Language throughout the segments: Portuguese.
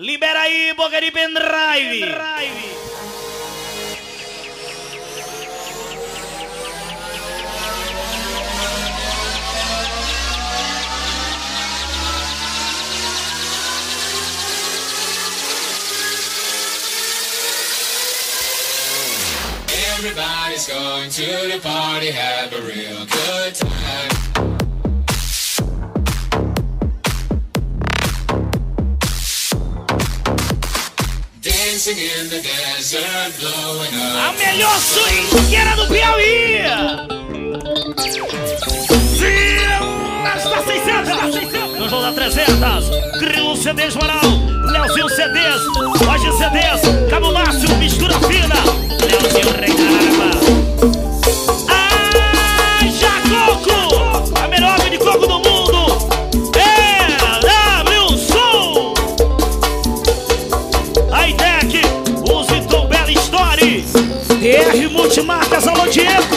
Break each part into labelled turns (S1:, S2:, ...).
S1: Libera i poveri
S2: Everybody's going to the party, have a real good time.
S1: A melhor swingueira do Piauí! Está 600! No jogo da 300, Grilo CDs Moral, Leozinho CDs, Roger CDs, Cabo Márcio, Mistura Fina, Leozinho Rei. noite, Marcas Alô Diego.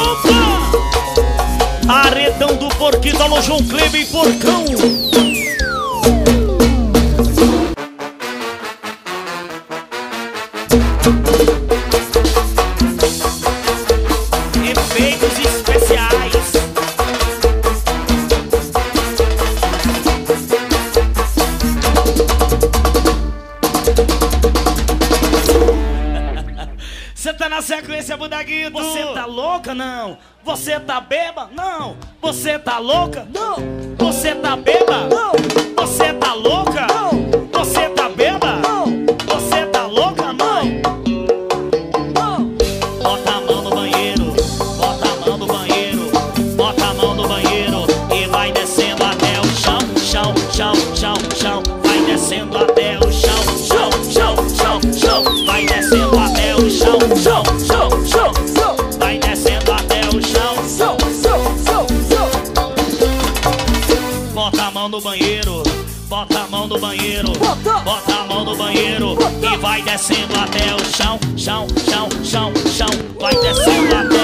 S1: Opa! Aredão do Porquito, alô João Cleve e Porcão. Daguito. Você tá louca? Não. Você tá beba? Não. Você tá louca? Não. Você tá beba? Não. Você tá louca? Não. banheiro, bota a mão no banheiro e vai descendo até o chão, chão, chão, chão, chão, vai descendo até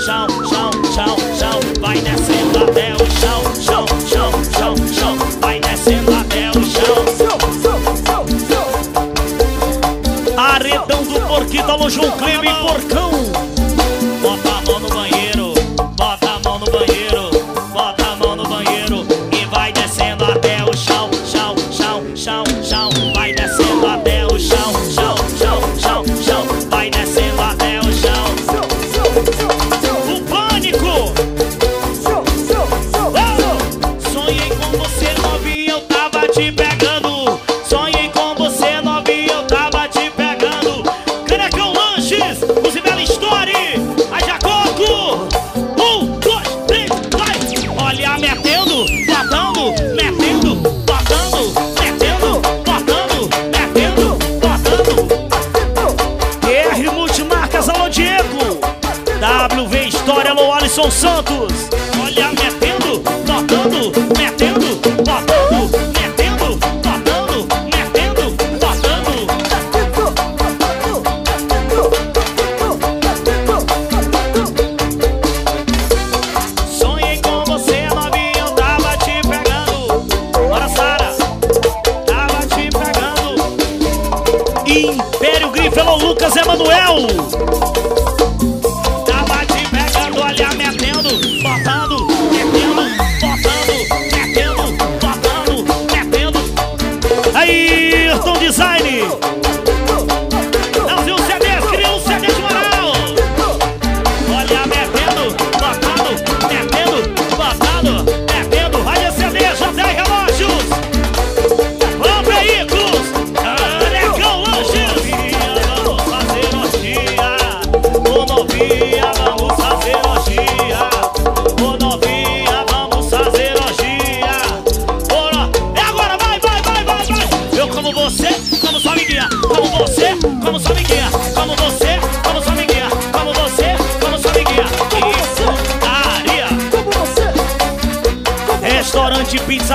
S1: chão, chão, chão, chão, vai descendo até o chão, chão, chão, chão, chão, vai descendo até o chão. Aredão do Porquinho, tamo junto, clima e Porcão.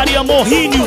S1: Restaurante Pizzaria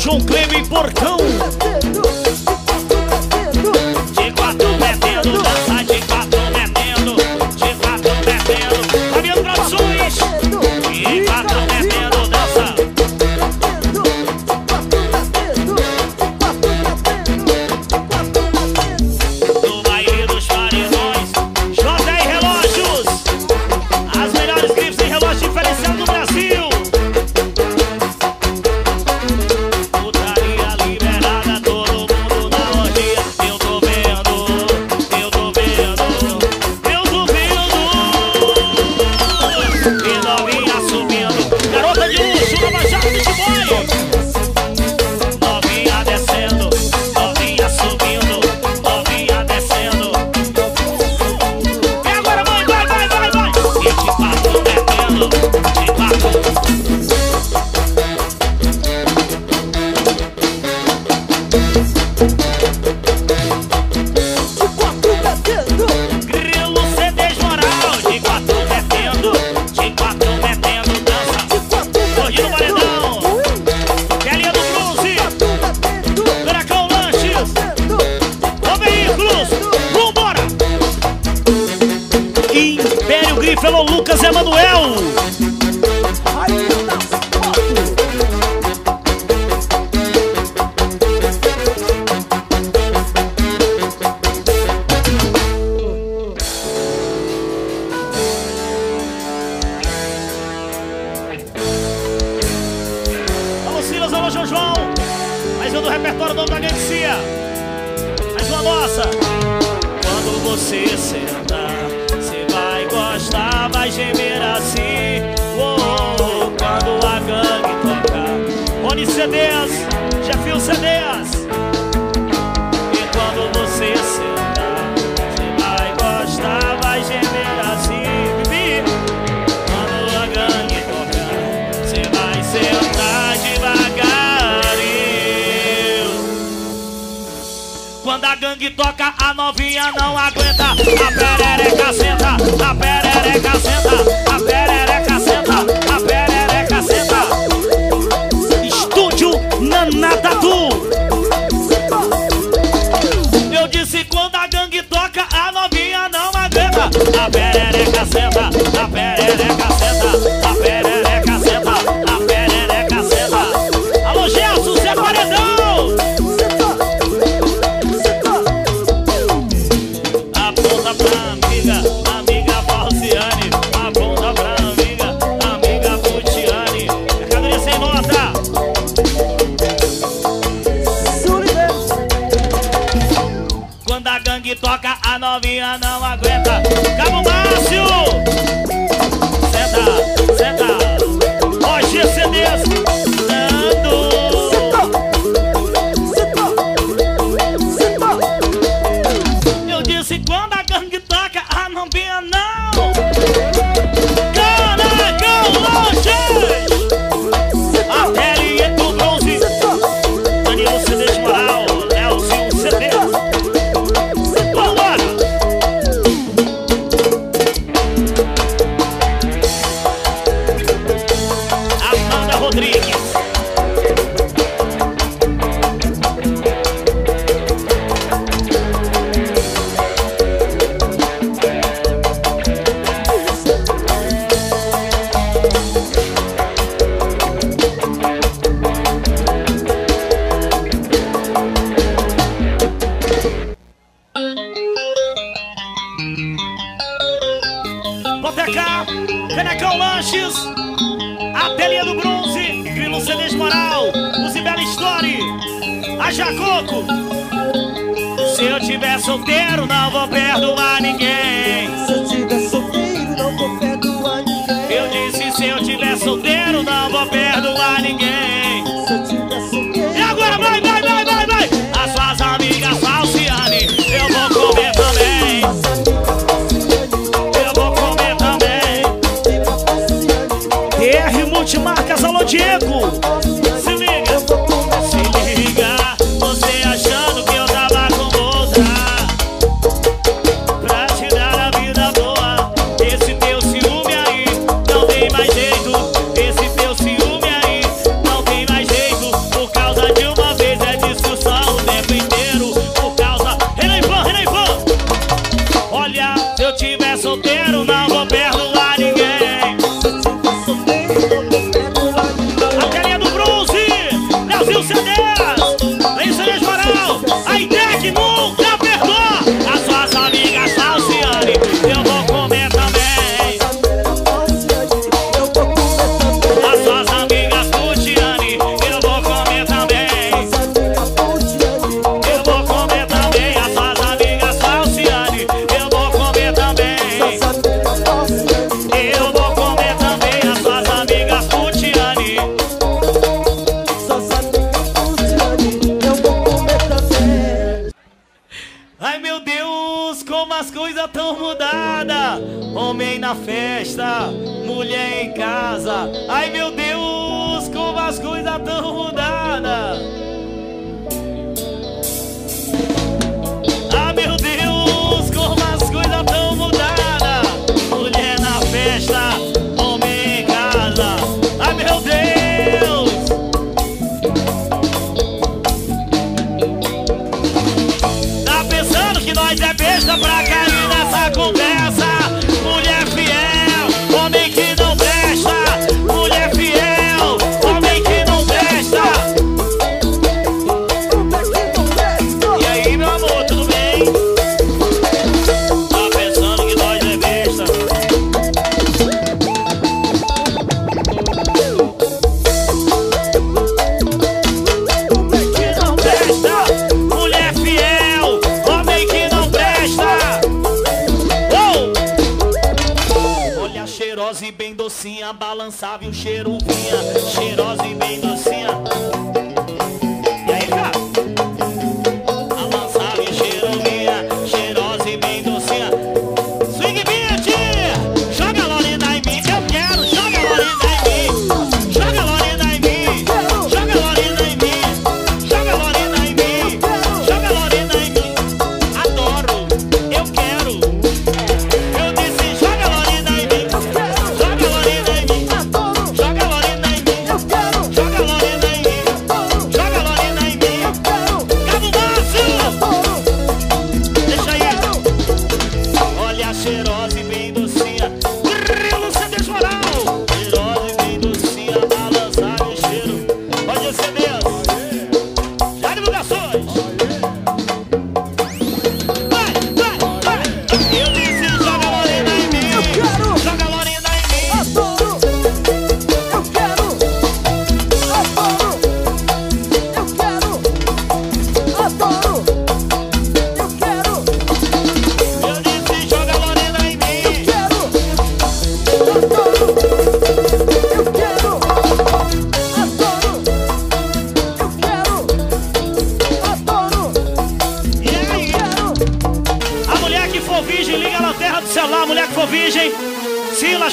S1: João Cleme e Porcão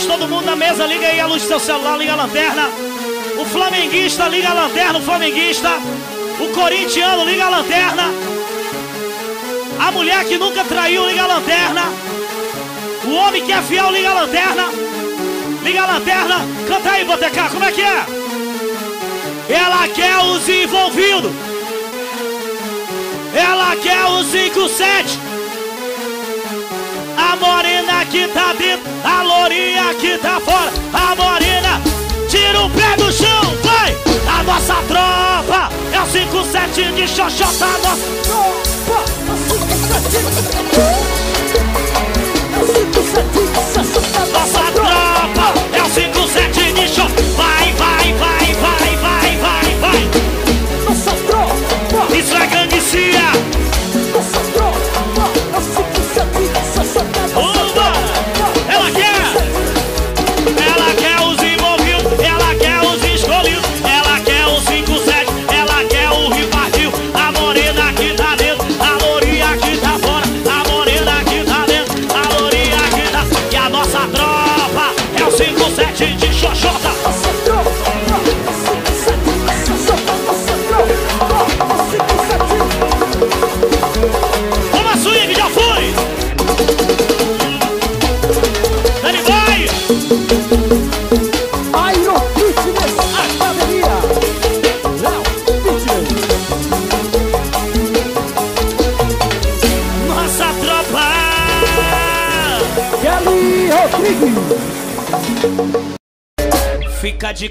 S1: Todo mundo na mesa, liga aí a luz do seu celular, liga a lanterna. O flamenguista, liga a lanterna, o flamenguista. O corintiano, liga a lanterna. A mulher que nunca traiu, liga a lanterna. O homem que é fiel, liga a lanterna. Liga a lanterna. Canta aí, Botecar, como é que é? Ela quer os envolvidos. Ela quer o 57. A morena que tá dentro, a lourinha que tá fora. A morena, tira o pé do chão, vai! A nossa tropa é o 57 de xoxota. A nossa...
S3: Opa, eu sinto sete,
S1: Nossa tropa é o 57 de xo. Vai, vai, vai, vai, vai, vai, vai. 57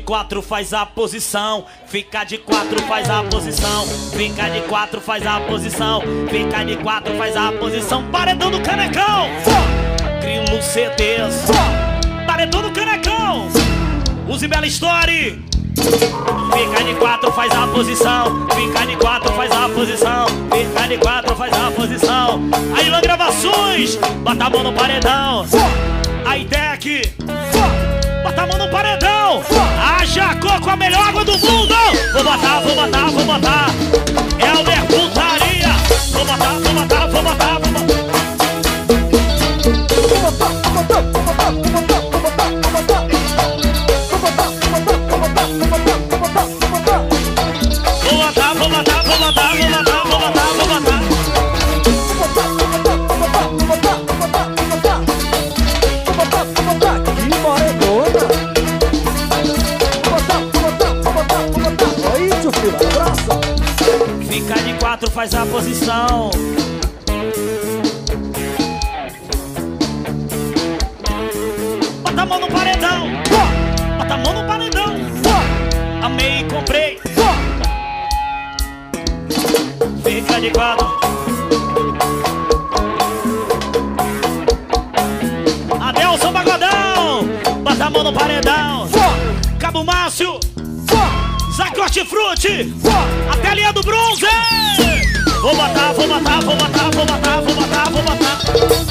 S1: quatro, faz a posição. Fica de quatro, faz a posição. Fica de quatro, faz a posição. Fica de quatro, faz a posição. Paredão do canecão. Grilo CDs. Paredão do canecão. Use Bela Story. Fica de quatro, faz a posição. Fica de quatro, faz a posição. Fica de quatro, faz a posição. Aí, Gravações. Bota a mão no paredão. Aí, Deck. Bota a mão no paredão. Haja coco, a melhor água do mundo. Vou botar, vou botar, vou botar. É o Mercutaria. Vou botar, vou botar, vou botar, vou botar.
S3: Vou botar, vou botar, vou botar, vou botar,
S1: faz a posição. Bota a mão no paredão. Bota a mão no paredão. Amei e comprei. Fica de quatro. Adelson Pagodão. Bota a mão no paredão. Cabo Márcio. Zac Hortifruti. A telinha do bronze. Vou botar, vou botar, vou botar, vou botar, vou botar, vou botar.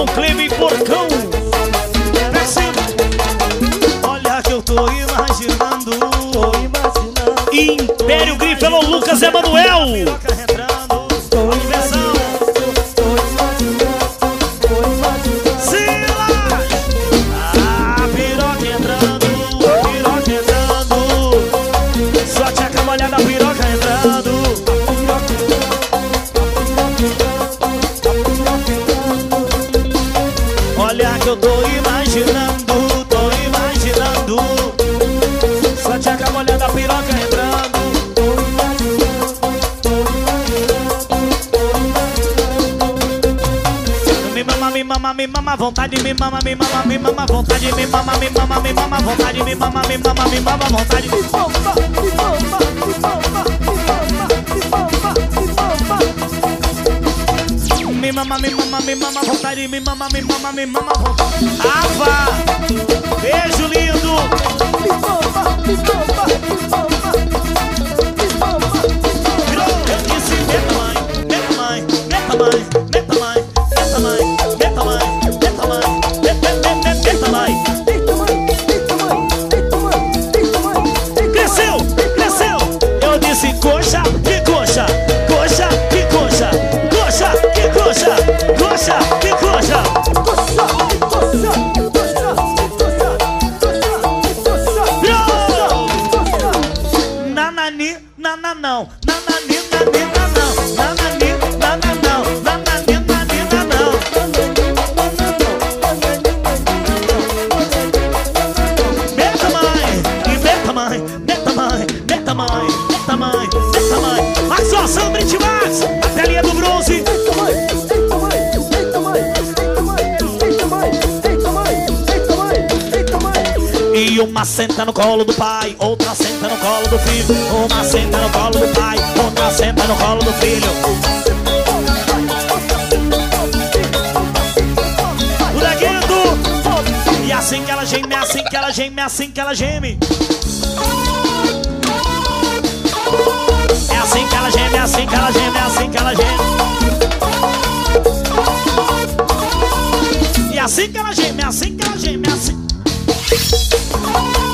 S1: João Cleve Porcão. Olha que eu tô imaginando, tô imaginando. Império Grifelon Lucas Emanuel. vontade me mama, me mama, me mama, vontade me mama, me mama, me mama, vontade me mama, me mama, me mama, vontade me mama me bomba, me bomba, me bomba, me bomba, me bomba. Me mama, me mama, me mama, vontade me mama, me mama, me mama, vontade. Ava, beijo lindo.
S3: Me bomba, me mama me mama. na, na, na, na,
S1: na. Uma senta no colo do pai, outra senta no colo do filho. Uma senta no colo do pai, outra senta no colo do filho. O leguinho E assim que ela geme, assim que ela geme, assim que ela geme. É assim que ela geme, é assim que ela geme, é assim que ela geme. E assim que ela geme, assim que ela geme, assim Oh.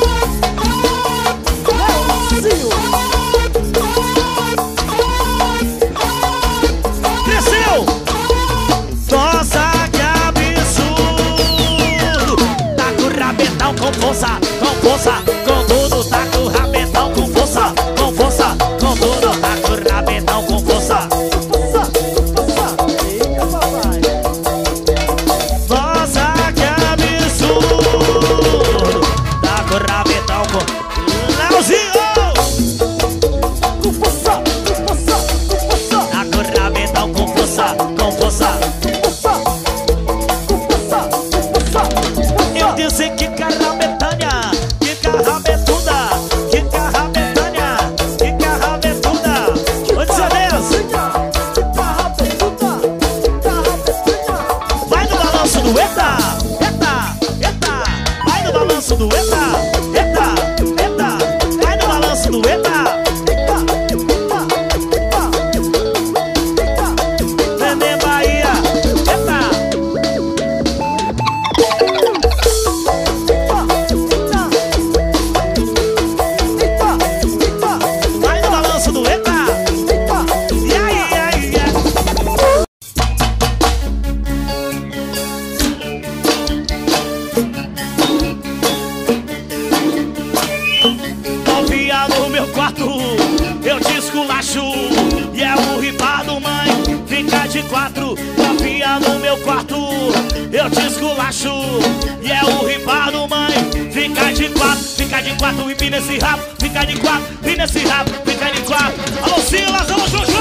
S1: quatro e pina esse rabo, fica de quatro, pina esse rabo, fica de quatro. Alô Silas, alô Jojo!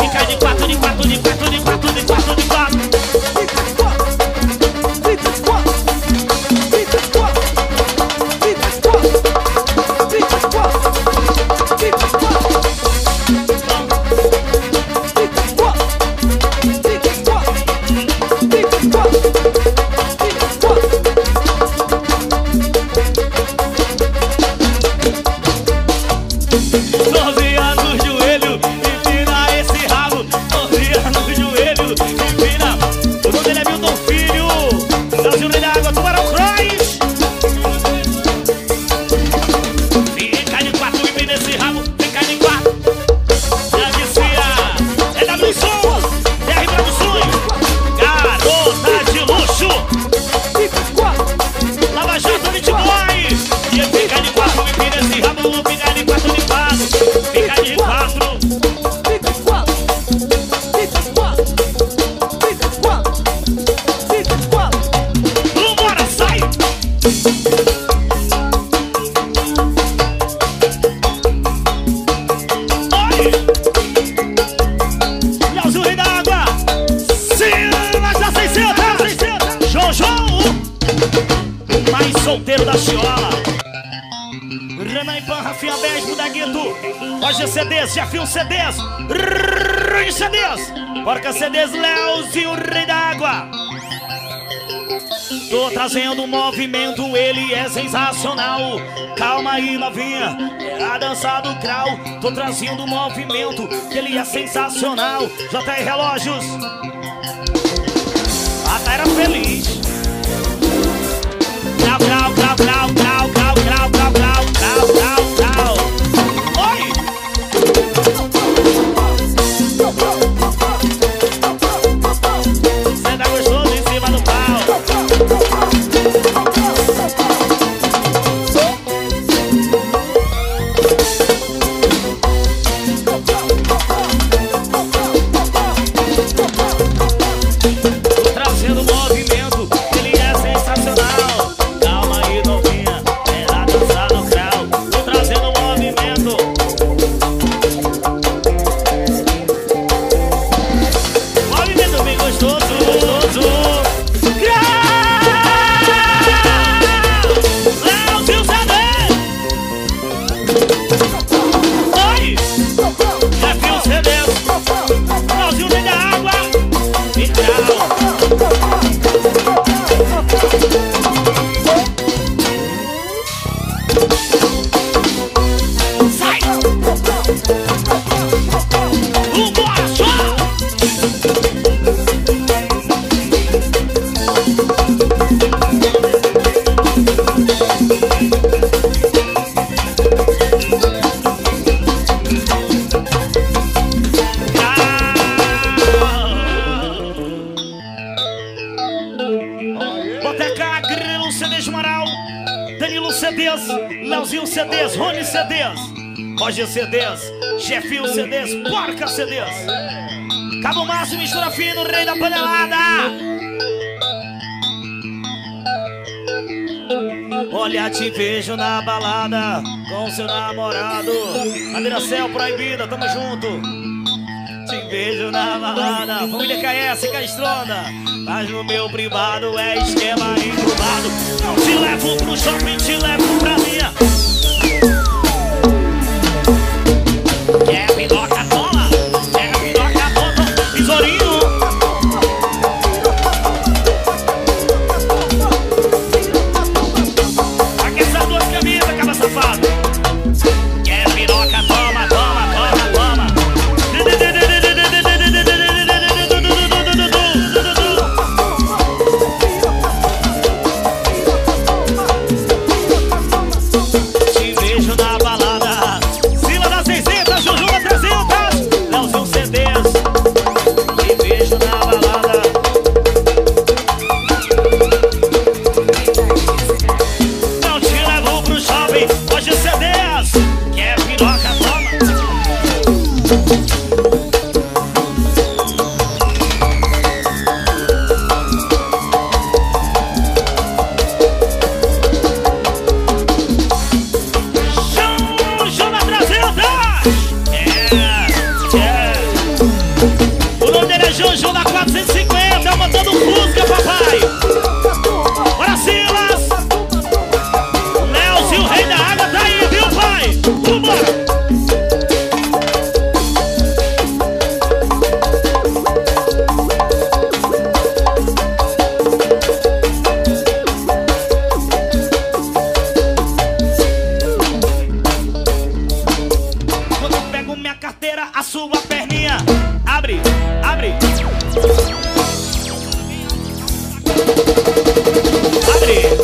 S1: Fica de quatro, de quatro. CDs, já fio CDs, Rui CDs, Porca CDs, Leozinho, Rei da Água. Tô trazendo um movimento, ele é sensacional. Calma aí, novinha, é a dança do crau. Tô trazendo um movimento, ele é sensacional. JR Relógios, a Taira Feliz. Proibida, tamo junto. Te vejo na balada, família KS, Castrona. Mas no meu privado é esquema incubado. Não te levo pro shopping, te levo pra minha. a sua perninha. Abre, abre. Abre.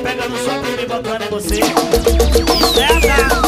S1: Pegando sua prima e botando em você Certa!